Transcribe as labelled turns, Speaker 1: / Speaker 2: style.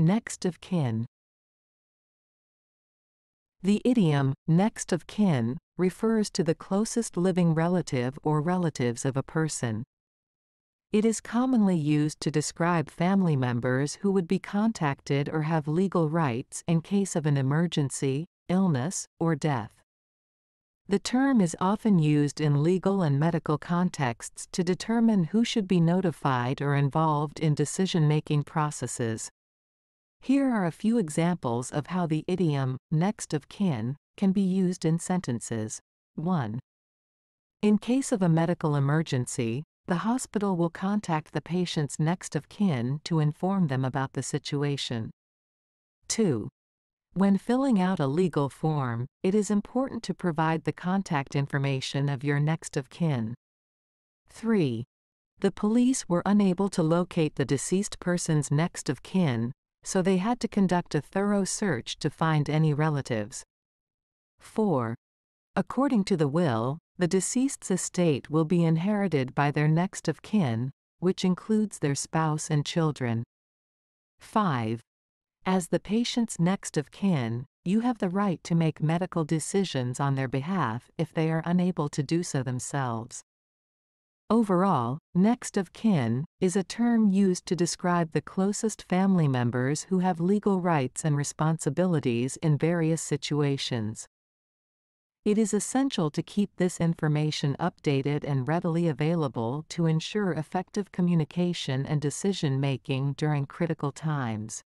Speaker 1: Next of kin. The idiom, next of kin, refers to the closest living relative or relatives of a person. It is commonly used to describe family members who would be contacted or have legal rights in case of an emergency, illness, or death. The term is often used in legal and medical contexts to determine who should be notified or involved in decision-making processes. Here are a few examples of how the idiom, next of kin, can be used in sentences. 1. In case of a medical emergency, the hospital will contact the patient's next of kin to inform them about the situation. 2. When filling out a legal form, it is important to provide the contact information of your next of kin. 3. The police were unable to locate the deceased person's next of kin, so they had to conduct a thorough search to find any relatives. 4. According to the will, the deceased's estate will be inherited by their next of kin, which includes their spouse and children. 5. As the patient's next of kin, you have the right to make medical decisions on their behalf if they are unable to do so themselves. Overall, next of kin is a term used to describe the closest family members who have legal rights and responsibilities in various situations. It is essential to keep this information updated and readily available to ensure effective communication and decision making during critical times.